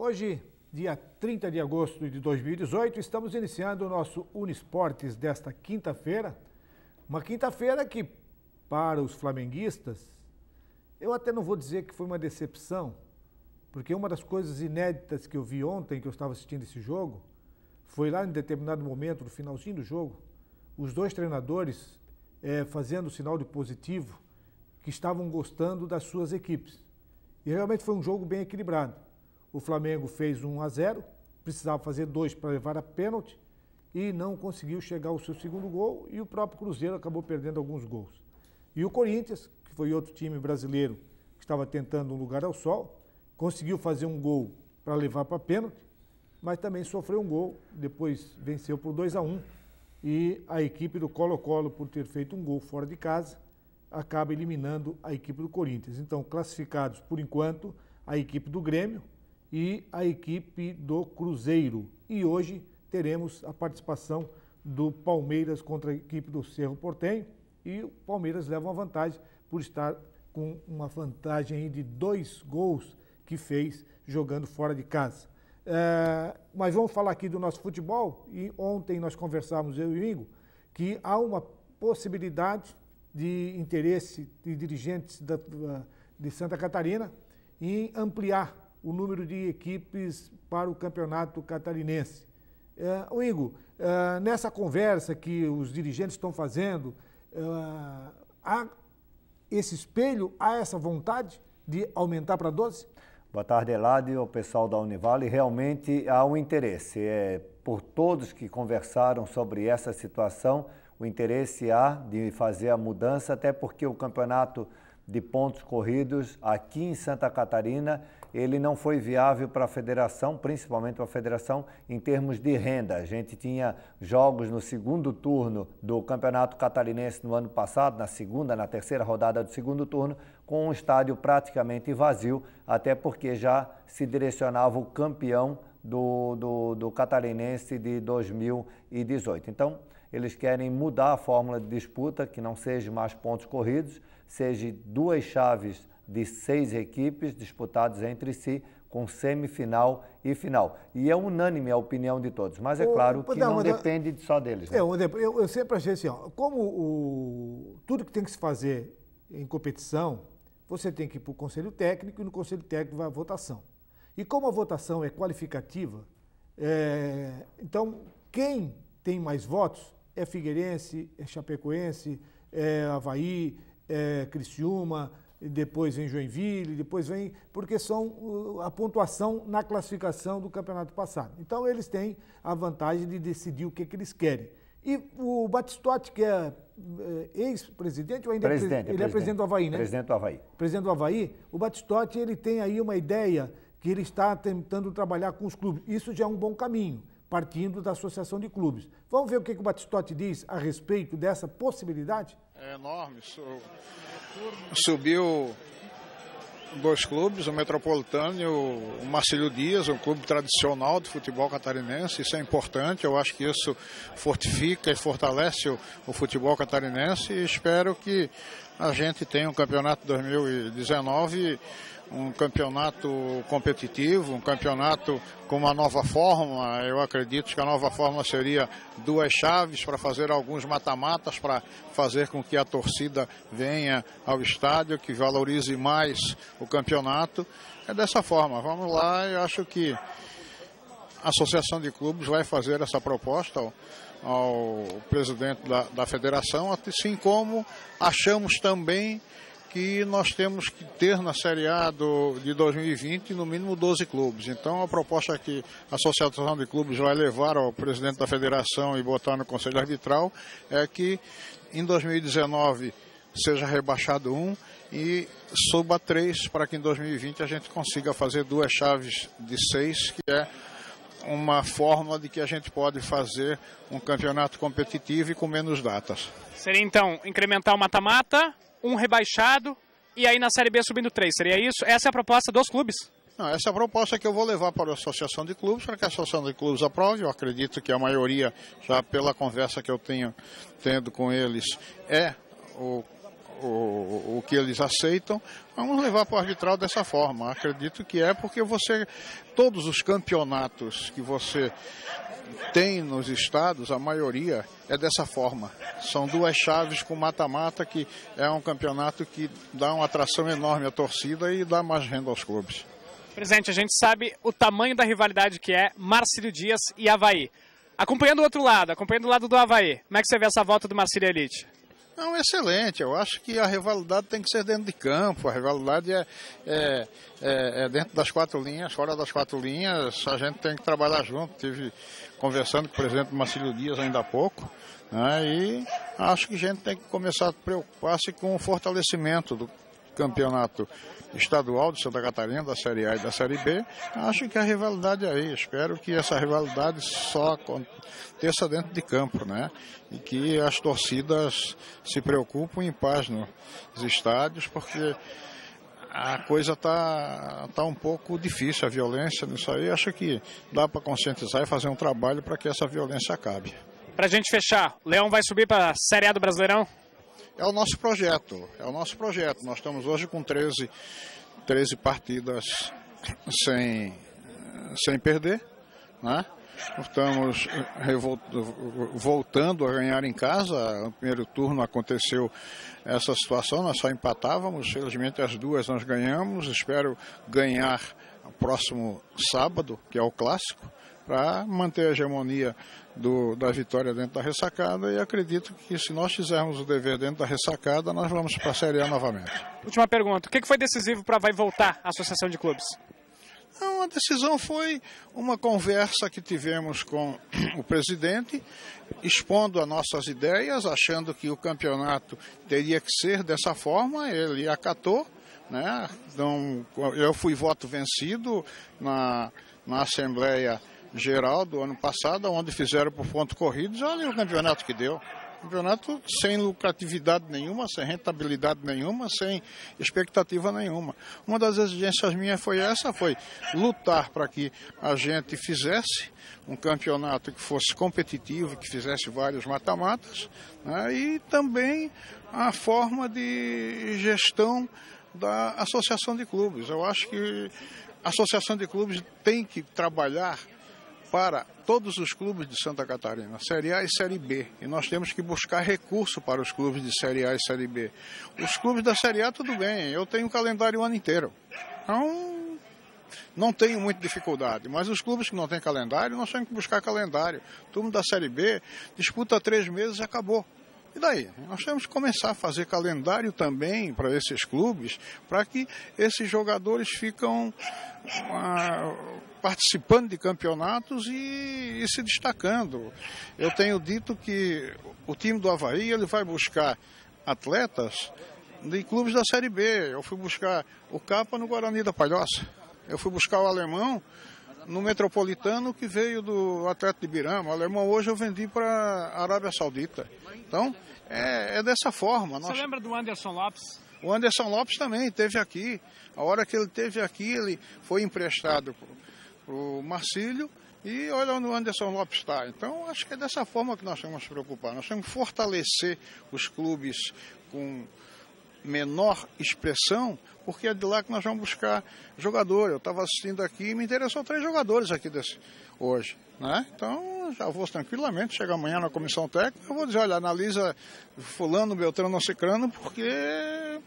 Hoje, dia 30 de agosto de 2018, estamos iniciando o nosso Unisportes desta quinta-feira. Uma quinta-feira que, para os flamenguistas, eu até não vou dizer que foi uma decepção, porque uma das coisas inéditas que eu vi ontem, que eu estava assistindo esse jogo, foi lá em determinado momento, no finalzinho do jogo, os dois treinadores é, fazendo sinal de positivo, que estavam gostando das suas equipes. E realmente foi um jogo bem equilibrado. O Flamengo fez 1 a 0, precisava fazer dois para levar a pênalti e não conseguiu chegar ao seu segundo gol e o próprio Cruzeiro acabou perdendo alguns gols. E o Corinthians, que foi outro time brasileiro que estava tentando um lugar ao sol, conseguiu fazer um gol para levar para pênalti, mas também sofreu um gol, depois venceu por 2 a 1 e a equipe do Colo-Colo, por ter feito um gol fora de casa, acaba eliminando a equipe do Corinthians. Então, classificados por enquanto, a equipe do Grêmio e a equipe do Cruzeiro. E hoje teremos a participação do Palmeiras contra a equipe do Cerro Portenho e o Palmeiras leva uma vantagem por estar com uma vantagem de dois gols que fez jogando fora de casa. É, mas vamos falar aqui do nosso futebol e ontem nós conversamos, eu e o Ingo, que há uma possibilidade de interesse de dirigentes da, de Santa Catarina em ampliar o número de equipes para o campeonato catarinense. É, o Ingo, é, nessa conversa que os dirigentes estão fazendo, é, há esse espelho, há essa vontade de aumentar para 12? Boa tarde, Eladio, o pessoal da Univale. Realmente há um interesse. É, por todos que conversaram sobre essa situação, o interesse há de fazer a mudança, até porque o campeonato de pontos corridos aqui em Santa Catarina, ele não foi viável para a federação, principalmente para a federação, em termos de renda. A gente tinha jogos no segundo turno do Campeonato Catarinense no ano passado, na segunda, na terceira rodada do segundo turno, com um estádio praticamente vazio, até porque já se direcionava o campeão do, do, do Catarinense de 2018. Então, eles querem mudar a fórmula de disputa, que não seja mais pontos corridos, seja duas chaves de seis equipes disputadas entre si, com semifinal e final. E é unânime a opinião de todos, mas é claro que não, depende só deles. Né? É, eu, eu, sempre achei assim, ó, como o, tudo que tem que se fazer em competição, você tem que ir para o conselho técnico e no conselho técnico vai a votação. E como a votação é qualificativa, é, então quem tem mais votos é Figueirense, é Chapecoense, é Havaí, é Criciúma, depois vem Joinville, depois vem. porque são a pontuação na classificação do campeonato passado. Então eles têm a vantagem de decidir o que, que eles querem. E o Batistotti, que é, é ex-presidente, ou ainda presidente, é, ele presidente. é presidente do Havaí, né? Presidente do Havaí. Presidente do Havaí, o Batistotti ele tem aí uma ideia que ele está tentando trabalhar com os clubes. Isso já é um bom caminho partindo da Associação de Clubes. Vamos ver o que, que o Batistotti diz a respeito dessa possibilidade? É enorme. Subiu dois clubes, o Metropolitano e o Marcelo Dias, um clube tradicional de futebol catarinense. Isso é importante, eu acho que isso fortifica e fortalece o, o futebol catarinense e espero que a gente tenha um campeonato 2019 um campeonato competitivo, um campeonato com uma nova forma. Eu acredito que a nova forma seria duas chaves para fazer alguns mata-matas para fazer com que a torcida venha ao estádio, que valorize mais o campeonato. É dessa forma. Vamos lá, eu acho que a Associação de Clubes vai fazer essa proposta ao, presidente da, da federação, assim como achamos também que nós temos que ter na Série A do, de 2020 no mínimo 12 clubes. Então a proposta que a Associação de Clubes vai levar ao presidente da federação e botar no Conselho Arbitral é que em 2019 seja rebaixado um e suba três para que em 2020 a gente consiga fazer duas chaves de seis, que é uma fórmula de que a gente pode fazer um campeonato competitivo e com menos datas. Seria então incrementar o mata-mata, um rebaixado e aí na Série B subindo três. Seria isso? Essa é a proposta dos clubes? Não, essa é a proposta que eu vou levar para a Associação de Clubes, para que a Associação de Clubes aprove. Eu acredito que a maioria, já pela conversa que eu tenho tendo com eles, é o, o, o que eles aceitam, vamos levar para o arbitral dessa forma. Acredito que é porque você, todos os campeonatos que você tem nos estados, a maioria é dessa forma. São duas chaves com mata-mata, que é um campeonato que dá uma atração enorme à torcida e dá mais renda aos clubes. Presidente, a gente sabe o tamanho da rivalidade que é Marcílio Dias e Havaí. Acompanhando o outro lado, acompanhando o lado do Havaí, como é que você vê essa volta do Marcílio Elite? Não, excelente. Eu acho que a rivalidade tem que ser dentro de campo. A rivalidade é, é, é, é, dentro das quatro linhas, fora das quatro linhas. A gente tem que trabalhar junto. Tive conversando com o presidente Marcílio Dias ainda há pouco. Né, e acho que a gente tem que começar a preocupar-se com o fortalecimento do campeonato estadual de Santa Catarina, da Série A e da Série B. Acho que a rivalidade é aí. Espero que essa rivalidade só aconteça dentro de campo, né? E que as torcidas se preocupem em paz nos estádios, porque a coisa está tá um pouco difícil, a violência nisso aí. Acho que dá para conscientizar e fazer um trabalho para que essa violência acabe. Para a gente fechar, Leão vai subir para a Série A do Brasileirão? É o nosso projeto, é o nosso projeto. Nós estamos hoje com 13, 13 partidas sem, sem perder, né? Estamos voltando a ganhar em casa. No primeiro turno aconteceu essa situação, nós só empatávamos. Felizmente as duas nós ganhamos. Espero ganhar o próximo sábado, que é o clássico, para manter a hegemonia do, da vitória dentro da ressacada. E acredito que se nós fizermos o dever dentro da ressacada, nós vamos para a Série A novamente. Última pergunta: o que foi decisivo para vai voltar a Associação de Clubes? Não, a decisão foi uma conversa que tivemos com o presidente, expondo as nossas ideias, achando que o campeonato teria que ser dessa forma, ele acatou. Né? Então, eu fui voto vencido na, na Assembleia Geral do ano passado, onde fizeram por ponto corridos, olha o campeonato que deu. Campeonato sem lucratividade nenhuma, sem rentabilidade nenhuma, sem expectativa nenhuma. Uma das exigências minhas foi essa, foi lutar para que a gente fizesse um campeonato que fosse competitivo, que fizesse vários mata-matas, né, e também a forma de gestão da associação de clubes. Eu acho que a associação de clubes tem que trabalhar para todos os clubes de Santa Catarina, Série A e Série B. E nós temos que buscar recurso para os clubes de Série A e Série B. Os clubes da Série A, tudo bem, eu tenho calendário o ano inteiro. Então, não tenho muita dificuldade. Mas os clubes que não têm calendário, nós temos que buscar calendário. O turno da Série B disputa três meses e acabou. E daí? Nós temos que começar a fazer calendário também para esses clubes, para que esses jogadores ficam ah, participando de campeonatos e, e, se destacando. Eu tenho dito que o time do Havaí ele vai buscar atletas de clubes da Série B. Eu fui buscar o Capa no Guarani da Palhoça. Eu fui buscar o alemão no Metropolitano que veio do Atlético de Birama. O alemão hoje eu vendi para a Arábia Saudita. Então, é, é dessa forma. Você Nós... lembra do Anderson Lopes? O Anderson Lopes também esteve aqui. A hora que ele esteve aqui, ele foi emprestado o Marcílio e olha onde o Anderson Lopes está. Então, acho que é dessa forma que nós temos que nos preocupar. Nós temos que fortalecer os clubes com menor expressão, porque é de lá que nós vamos buscar jogador. Eu estava assistindo aqui e me interessou três jogadores aqui desse, hoje. Né? Então, já vou tranquilamente, chegar amanhã na comissão técnica, eu vou dizer, olha, analisa fulano, Beltrano, Cicrano, porque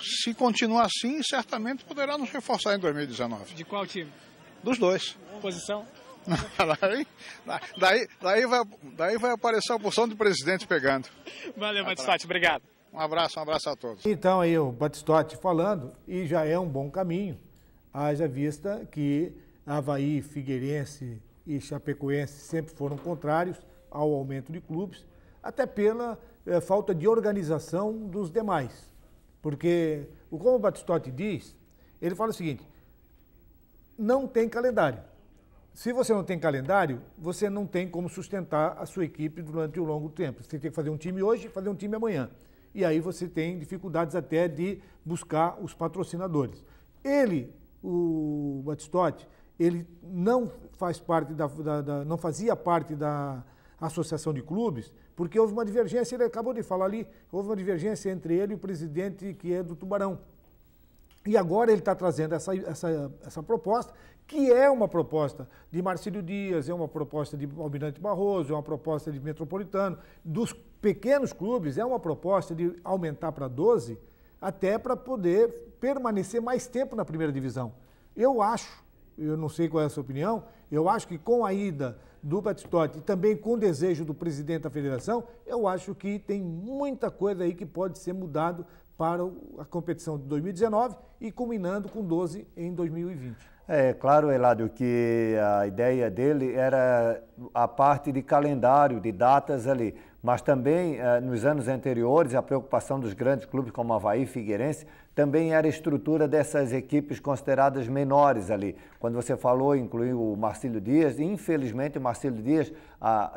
se continuar assim, certamente poderá nos reforçar em 2019. De qual time? Dos dois. Posição? daí, daí, daí, vai, daí vai aparecer a porção de presidente pegando. Valeu, Batistotti, obrigado. Um abraço, um abraço a todos. Então aí o Batistotti falando, e já é um bom caminho, haja vista que Havaí, Figueirense e Chapecoense sempre foram contrários ao aumento de clubes, até pela eh, falta de organização dos demais. Porque, como o Batistotti diz, ele fala o seguinte: não tem calendário. Se você não tem calendário, você não tem como sustentar a sua equipe durante um longo tempo. Você tem que fazer um time hoje fazer um time amanhã. E aí você tem dificuldades até de buscar os patrocinadores. Ele, o Batistotti, ele não faz parte da, da, da não fazia parte da, associação de clubes, porque houve uma divergência, ele acabou de falar ali, houve uma divergência entre ele e o presidente que é do Tubarão. E agora ele está trazendo essa, essa, essa proposta, que é uma proposta de Marcílio Dias, é uma proposta de Almirante Barroso, é uma proposta de Metropolitano, dos pequenos clubes, é uma proposta de aumentar para 12, até para poder permanecer mais tempo na primeira divisão. Eu acho, eu não sei qual é a sua opinião, eu acho que com a ida do Batistotti e também com o desejo do presidente da federação, eu acho que tem muita coisa aí que pode ser mudado para a competição de 2019 e culminando com 12 em 2020. É claro, Eladio, que a ideia dele era a parte de calendário, de datas ali, mas também eh, nos anos anteriores a preocupação dos grandes clubes como Havaí e Figueirense também era a estrutura dessas equipes consideradas menores ali. Quando você falou, incluiu o Marcílio Dias, infelizmente o Marcílio Dias,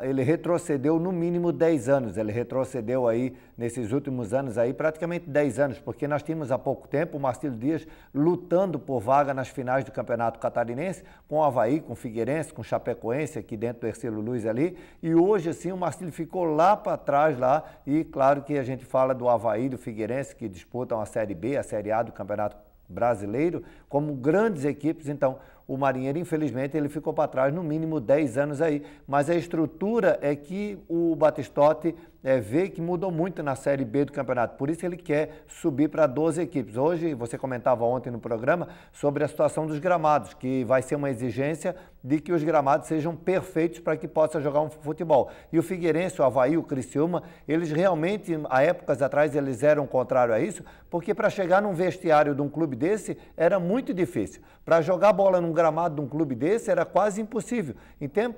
ele retrocedeu no mínimo 10 anos, ele retrocedeu aí nesses últimos anos aí praticamente 10 anos, porque nós tínhamos há pouco tempo o Marcílio Dias lutando por vaga nas finais do Campeonato Catarinense, com o Havaí, com o Figueirense, com o Chapecoense aqui dentro do Ercílio Luz ali, e hoje assim o Marcílio ficou lá para trás lá, e claro que a gente fala do Havaí, do Figueirense, que disputam a Série B, a Série A do Campeonato Brasileiro, como grandes equipes, então o Marinheiro, infelizmente, ele ficou para trás no mínimo 10 anos aí. Mas a estrutura é que o Batistotti é, vê que mudou muito na Série B do campeonato. Por isso ele quer subir para 12 equipes. Hoje, você comentava ontem no programa sobre a situação dos gramados, que vai ser uma exigência de que os gramados sejam perfeitos para que possa jogar um futebol. E o Figueirense, o Havaí, o Criciúma, eles realmente, há épocas atrás, eles eram contrário a isso, porque para chegar num vestiário de um clube desse era muito difícil. Para jogar bola num gramado de um clube desse era quase impossível.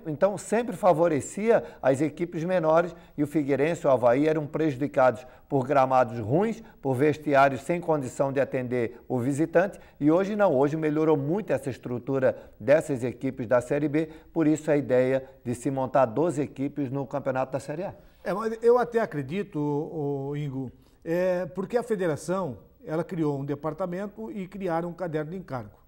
Então, sempre favorecia as equipes menores e o Figueirense e o Havaí eram prejudicados por gramados ruins, por vestiários sem condição de atender o visitante. E hoje não, hoje melhorou muito essa estrutura dessas equipes da Série B, por isso a ideia de se montar 12 equipes no campeonato da Série A. É, eu até acredito, o Ingo, é, porque a federação ela criou um departamento e criaram um caderno de encargo.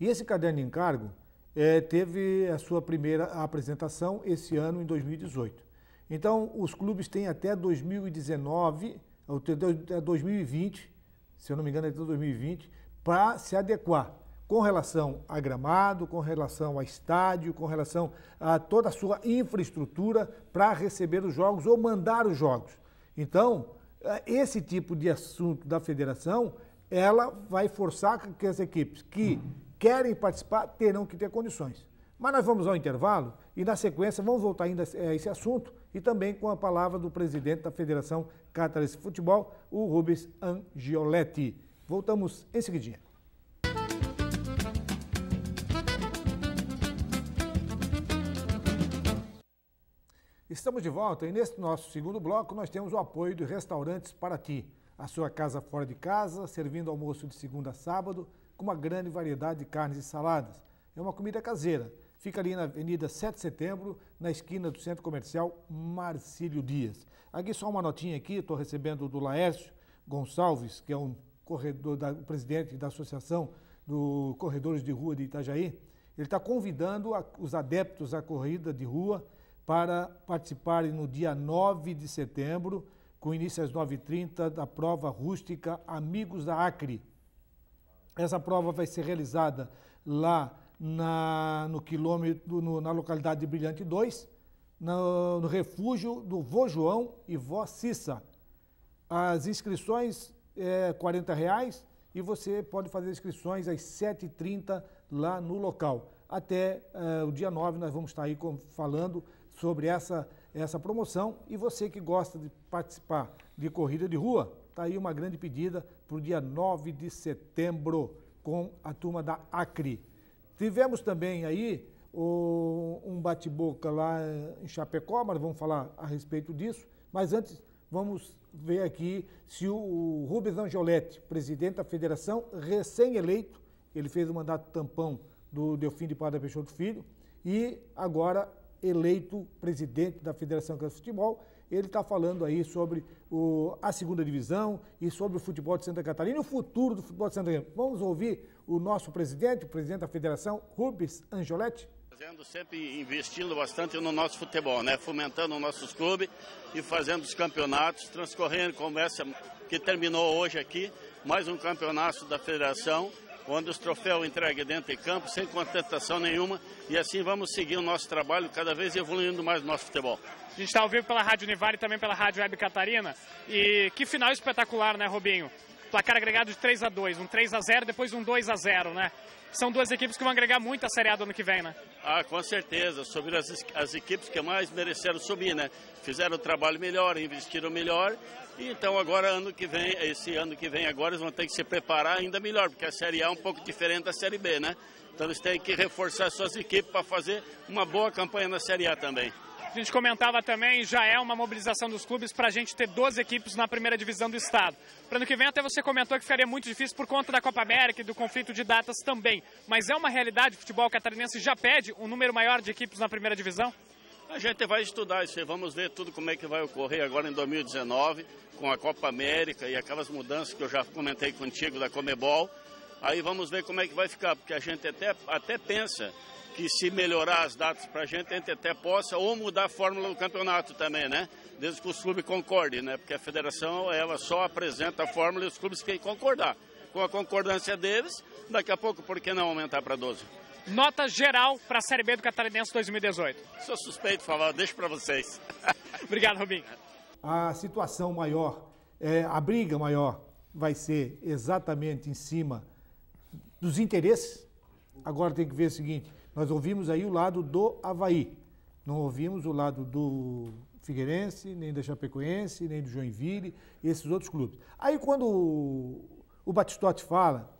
E esse caderno de encargo é, teve a sua primeira apresentação esse ano, em 2018. Então, os clubes têm até 2019, até 2020, se eu não me engano, até 2020, para se adequar com relação a gramado, com relação a estádio, com relação a toda a sua infraestrutura para receber os jogos ou mandar os jogos. Então, é, esse tipo de assunto da federação, ela vai forçar que as equipes que querem participar terão que ter condições. Mas nós vamos ao intervalo e, na sequência, vamos voltar ainda a esse assunto e também com a palavra do presidente da Federação Catarinense de Futebol, o Rubens Angioletti. Voltamos em seguidinha. Estamos de volta e nesse nosso segundo bloco nós temos o apoio de Restaurantes Paraty, a sua casa fora de casa, servindo almoço de segunda a sábado, com uma grande variedade de carnes e saladas. É uma comida caseira. Fica ali na Avenida 7 de Setembro, na esquina do Centro Comercial Marcílio Dias. Aqui só uma notinha aqui, estou recebendo do Laércio Gonçalves, que é um corredor da, presidente da Associação do Corredores de Rua de Itajaí. Ele está convidando a, os adeptos à corrida de rua para participarem no dia 9 de setembro, com início às 9h30, da prova rústica Amigos da Acre, essa prova vai ser realizada lá na, no quilômetro, no, na localidade de Brilhante 2, no, no refúgio do Vô João e Vó Cissa. As inscrições é 40 reais e você pode fazer inscrições às 7h30 lá no local. Até é, o dia 9 nós vamos estar aí falando sobre essa, essa promoção e você que gosta de participar de corrida de rua, Está aí uma grande pedida para o dia 9 de setembro com a turma da Acre. Tivemos também aí o, um bate-boca lá em Chapecó, mas vamos falar a respeito disso. Mas antes, vamos ver aqui se o, o Rubens Angioletti, presidente da federação, recém-eleito, ele fez o mandato tampão do Delfim de Padre Peixoto Filho, e agora eleito presidente da Federação de Futebol, ele está falando aí sobre o, a segunda divisão e sobre o futebol de Santa Catarina e o futuro do futebol de Santa Catarina. Vamos ouvir o nosso presidente, o presidente da federação, Rubens Angioletti. fazendo, sempre investindo bastante no nosso futebol, né? Fomentando os nossos clubes e fazendo os campeonatos, transcorrendo como essa que terminou hoje aqui, mais um campeonato da federação, onde os troféus entregues dentro de campo, sem contestação nenhuma, e assim vamos seguir o nosso trabalho, cada vez evoluindo mais o nosso futebol. A gente está ao vivo pela Rádio Univale e também pela Rádio Web Catarina. E que final espetacular, né, Robinho? Placar agregado de 3 a 2 um 3 a 0 depois um 2 a 0 né? São duas equipes que vão agregar muito a Série A do ano que vem, né? Ah, com certeza. Subiram as, as equipes que mais mereceram subir, né? Fizeram o trabalho melhor, investiram melhor. E então agora, ano que vem, esse ano que vem agora, eles vão ter que se preparar ainda melhor, porque a Série A é um pouco diferente da Série B, né? Então eles têm que reforçar suas equipes para fazer uma boa campanha na Série A também. A gente comentava também, já é uma mobilização dos clubes para a gente ter 12 equipes na primeira divisão do estado. Para ano que vem, até você comentou que ficaria muito difícil por conta da Copa América e do conflito de datas também. Mas é uma realidade, o futebol catarinense já pede um número maior de equipes na primeira divisão? A gente vai estudar isso aí, vamos ver tudo como é que vai ocorrer agora em 2019, com a Copa América e aquelas mudanças que eu já comentei contigo da Comebol. Aí vamos ver como é que vai ficar, porque a gente até, até pensa que se melhorar as datas para a gente, a gente até possa ou mudar a fórmula do campeonato também, né? Desde que os clubes concordem, né? Porque a federação, ela só apresenta a fórmula e os clubes têm que concordar. Com a concordância deles, daqui a pouco, por que não aumentar para 12? Nota geral para a Série B do Catarinense 2018. Sou suspeito de falar, deixo para vocês. Obrigado, Robinho. A situação maior, é, a briga maior vai ser exatamente em cima dos interesses. Agora tem que ver o seguinte, nós ouvimos aí o lado do Havaí. Não ouvimos o lado do Figueirense, nem da Chapecoense, nem do Joinville e esses outros clubes. Aí quando o, Batistotti fala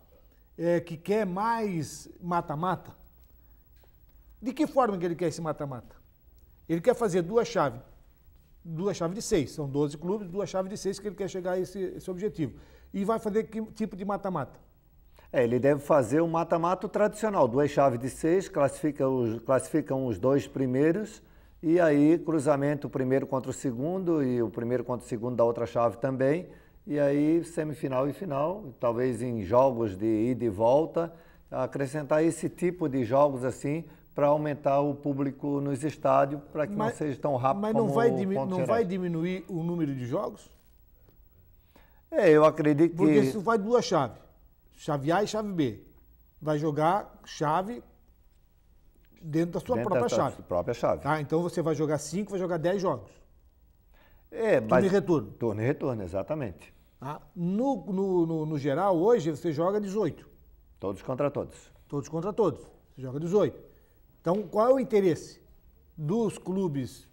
é, que quer mais mata-mata, de que forma que ele quer esse mata-mata? Ele quer fazer duas chaves, duas chaves de seis, são 12 clubes, duas chaves de seis que ele quer chegar a esse, esse objetivo. E vai fazer que tipo de mata-mata? É, ele deve fazer um mata-mata tradicional, duas chaves de seis, classifica os, classificam os dois primeiros. E aí cruzamento o primeiro contra o segundo e o primeiro contra o segundo da outra chave também. E aí semifinal e final, talvez em jogos de ida e volta, acrescentar esse tipo de jogos assim para aumentar o público nos estádios, para que mas, não seja tão rápido mas como não vai, diminu não vai diminuir o número de jogos? É, eu acredito Porque que... Porque isso vai duas chaves chave A e chave B. Vai jogar chave dentro da sua dentro própria da chave. própria chave. Tá? Então você vai jogar 5, vai jogar 10 jogos. É, turno mas... e retorno. Turno e retorno, exatamente. Tá? No, no, no, no, geral, hoje você joga 18. Todos contra todos. Todos contra todos. Você joga 18. Então, qual é o interesse dos clubes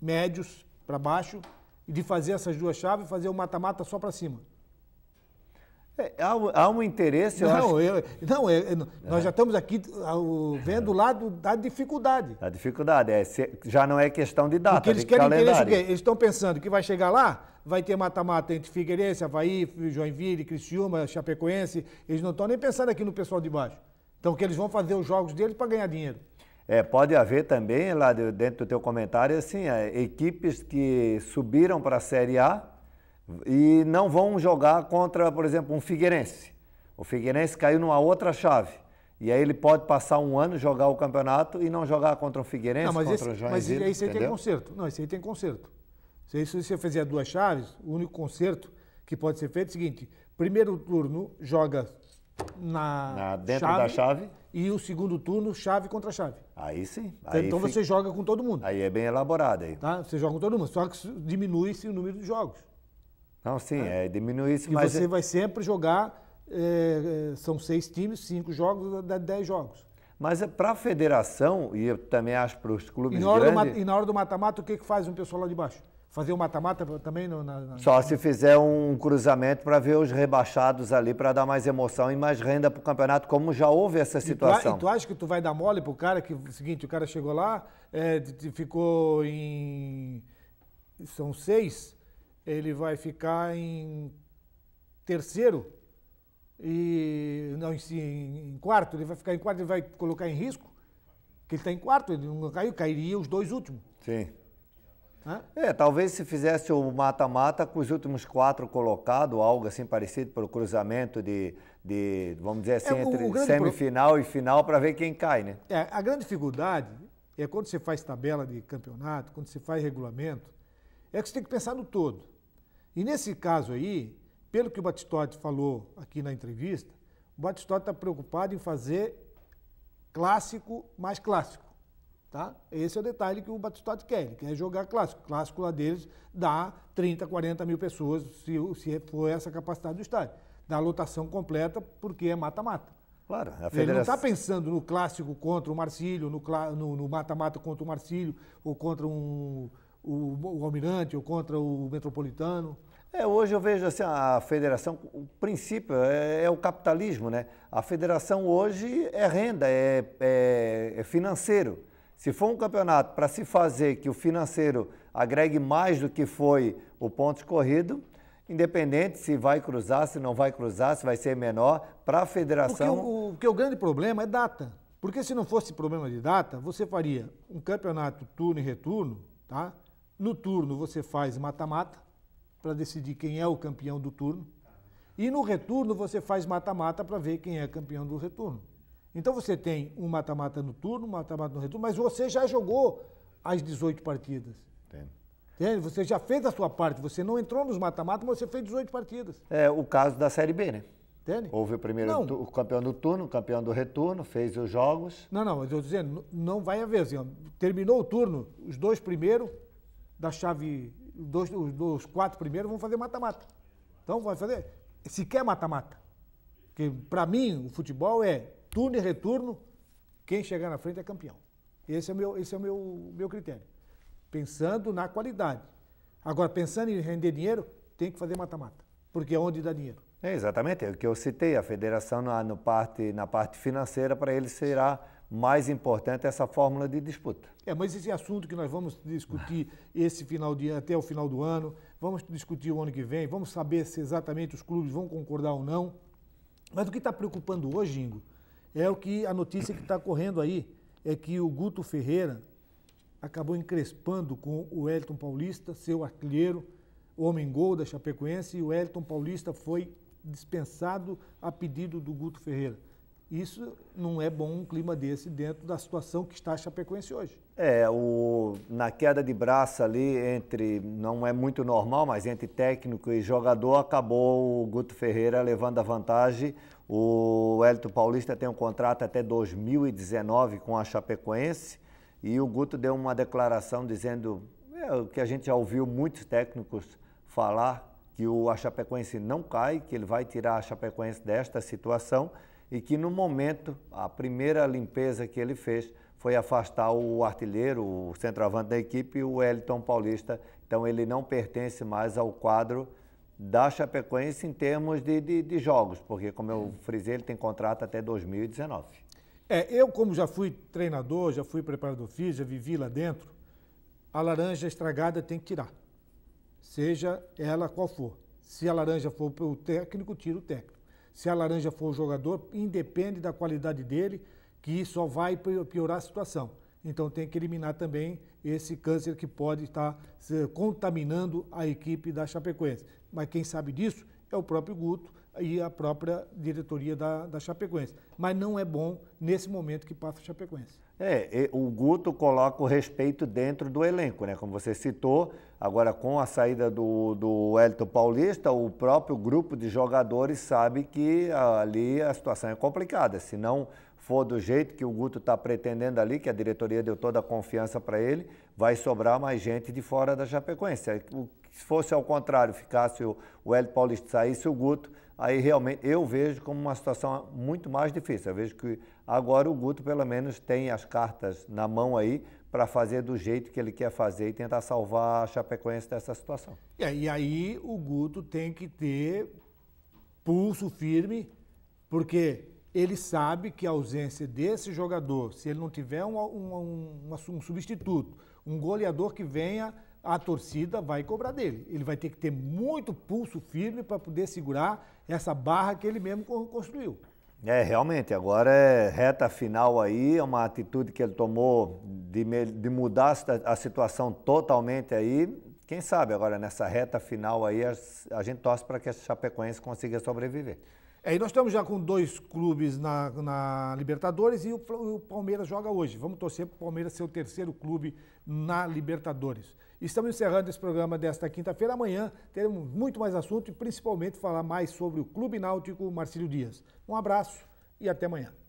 médios para baixo de fazer essas duas chaves e fazer o mata-mata só para cima? É, há, há, um interesse, não, eu acho... eu, não, é, é, nós já estamos aqui vendo o lado da dificuldade. A dificuldade, é, já não é questão de data, Porque eles querem calendário. Eles estão pensando que vai chegar lá, vai ter mata-mata entre Figueirense, Havaí, Joinville, Criciúma, Chapecoense. Eles não estão nem pensando aqui no pessoal de baixo. Então, que eles vão fazer os jogos deles para ganhar dinheiro. É, pode haver também, lá dentro do teu comentário, assim, equipes que subiram para a Série A e não vão jogar contra, por exemplo, um Figueirense. O Figueirense caiu numa outra chave. E aí ele pode passar um ano jogar o campeonato e não jogar contra um Figueirense, não, mas contra esse, o Mas isso aí tem conserto. Não, isso aí tem conserto. Se você fizer duas chaves, o único conserto que pode ser feito é o seguinte: primeiro turno joga na, na dentro chave, da chave e o segundo turno chave contra chave. Aí sim. Então aí então fica... você joga com todo mundo. Aí é bem elaborado aí. Tá? Você joga com todo mundo, só que diminui-se o número de jogos. Não, sim, é, é diminuir isso, e mas... você é... vai sempre jogar, é, é, são seis times, cinco jogos, dá dez jogos. Mas é para a federação, e eu também acho para os clubes e grandes... Do, e na hora do mata-mata, o que, que faz um pessoal lá de baixo? Fazer o um mata-mata também? No, na, na... Só se fizer um cruzamento para ver os rebaixados ali, para dar mais emoção e mais renda para o campeonato, como já houve essa situação. E tu, e tu acha que tu vai dar mole para o cara, que o seguinte, o cara chegou lá, é, ficou em... São seis, ele vai ficar em terceiro e não em, em quarto, ele vai ficar em quarto, ele vai colocar em risco, que ele está em quarto, ele não caiu, cairia os dois últimos. Sim. É, talvez se fizesse o mata-mata com os últimos quatro colocados, algo assim parecido pelo cruzamento de, de vamos dizer assim, é, o, entre o semifinal pro... e final para ver quem cai, né? É, a grande dificuldade é quando você faz tabela de campeonato, quando você faz regulamento, é que você tem que pensar no todo. E nesse caso aí, pelo que o Batistotti falou aqui na entrevista, o Batistotti está preocupado em fazer clássico mais clássico. Tá? Esse é o detalhe que o Batistotti quer. Ele quer jogar clássico. Clássico lá deles dá 30, 40 mil pessoas, se, se for essa capacidade do estádio. Dá lotação completa, porque é mata-mata. Claro, a federação... Ele não está pensando no clássico contra o Marcílio, no mata-mata contra o Marcílio, ou contra um, o, o Almirante, ou contra o Metropolitano. É, hoje eu vejo assim, a federação, o princípio é, é, o capitalismo, né? A federação hoje é renda, é, é, é financeiro. Se for um campeonato para se fazer que o financeiro agregue mais do que foi o ponto corrido, independente se vai cruzar, se não vai cruzar, se vai ser menor, para a federação. Porque o, porque o grande problema é data. Porque se não fosse problema de data, você faria um campeonato turno e retorno, tá? No turno você faz mata-mata para decidir quem é o campeão do turno. E no retorno você faz mata-mata para ver quem é campeão do retorno. Então você tem um mata-mata no turno, um mata-mata no retorno, mas você já jogou as 18 partidas. Entende? Entende? Você já fez a sua parte, você não entrou nos mata-mata, mas você fez 18 partidas. É o caso da Série B, né? Entende? Houve o primeiro o campeão do turno, o campeão do retorno, fez os jogos. Não, não, mas eu estou dizendo, não vai haver assim, ó, terminou o turno, os dois primeiros da chave, dois, os, os quatro primeiros vão fazer mata-mata. Então vai fazer, se quer mata-mata. Porque para mim o futebol é turno e retorno, quem chegar na frente é campeão. Esse é o meu, esse é o meu, meu critério. Pensando na qualidade. Agora, pensando em render dinheiro, tem que fazer mata-mata, porque é onde dá dinheiro. É exatamente, é o que eu citei, a federação na, no parte, na parte financeira, para ele será mais importante essa fórmula de disputa. É, mas esse assunto que nós vamos discutir esse final de até o final do ano, vamos discutir o ano que vem, vamos saber se exatamente os clubes vão concordar ou não. Mas o que está preocupando hoje, Ingo, é o que a notícia que está correndo aí é que o Guto Ferreira acabou encrespando com o Elton Paulista, seu artilheiro, homem gol da Chapecoense, e o Elton Paulista foi dispensado a pedido do Guto Ferreira. Isso não é bom um clima desse dentro da situação que está a Chapecoense hoje. É, o, na queda de braço ali, entre, não é muito normal, mas entre técnico e jogador, acabou o Guto Ferreira levando a vantagem. O Hélito Paulista tem um contrato até 2019 com a Chapecoense e o Guto deu uma declaração dizendo é, o que a gente já ouviu muitos técnicos falar, que o a Chapecoense não cai, que ele vai tirar a Chapecoense desta situação e que no momento a primeira limpeza que ele fez foi afastar o artilheiro, o centroavante da equipe, o Wellington Paulista. Então ele não pertence mais ao quadro da Chapecoense em termos de, de, de, jogos, porque, como eu frisei, ele tem contrato até 2019. É, eu, como já fui treinador, já fui preparador físico, já vivi lá dentro, a laranja estragada tem que tirar, seja ela qual for. Se a laranja for o técnico, tira o técnico. Se a laranja for o jogador, independe da qualidade dele, que só vai piorar a situação. Então tem que eliminar também esse câncer que pode estar contaminando a equipe da Chapecoense mas quem sabe disso é o próprio Guto e a própria diretoria da, da Chapecoense. Mas não é bom nesse momento que passa a Chapecoense. É, o Guto coloca o respeito dentro do elenco, né? Como você citou, agora com a saída do, do Elton Paulista, o próprio grupo de jogadores sabe que ali a situação é complicada. Se não for do jeito que o Guto está pretendendo ali, que a diretoria deu toda a confiança para ele, vai sobrar mais gente de fora da Chapecoense. Se fosse ao contrário, ficasse o, Hélio Paulista, saísse o Guto, aí realmente eu vejo como uma situação muito mais difícil. Eu vejo que agora o Guto, pelo menos, tem as cartas na mão aí para fazer do jeito que ele quer fazer e tentar salvar a Chapecoense dessa situação. É, e aí o Guto tem que ter pulso firme, porque ele sabe que a ausência desse jogador, se ele não tiver um, um, um, um substituto, um goleador que venha a torcida vai cobrar dele. Ele vai ter que ter muito pulso firme para poder segurar essa barra que ele mesmo construiu. É, realmente, agora é reta final aí, é uma atitude que ele tomou de, de mudar a situação totalmente aí. Quem sabe agora nessa reta final aí a, a gente torce para que a Chapecoense consiga sobreviver. É, e nós estamos já com dois clubes na, na Libertadores e o, o, Palmeiras joga hoje. Vamos torcer para o Palmeiras ser o terceiro clube na Libertadores. Estamos encerrando esse programa desta quinta-feira. Amanhã teremos muito mais assunto e principalmente falar mais sobre o Clube Náutico Marcílio Dias. Um abraço e até amanhã.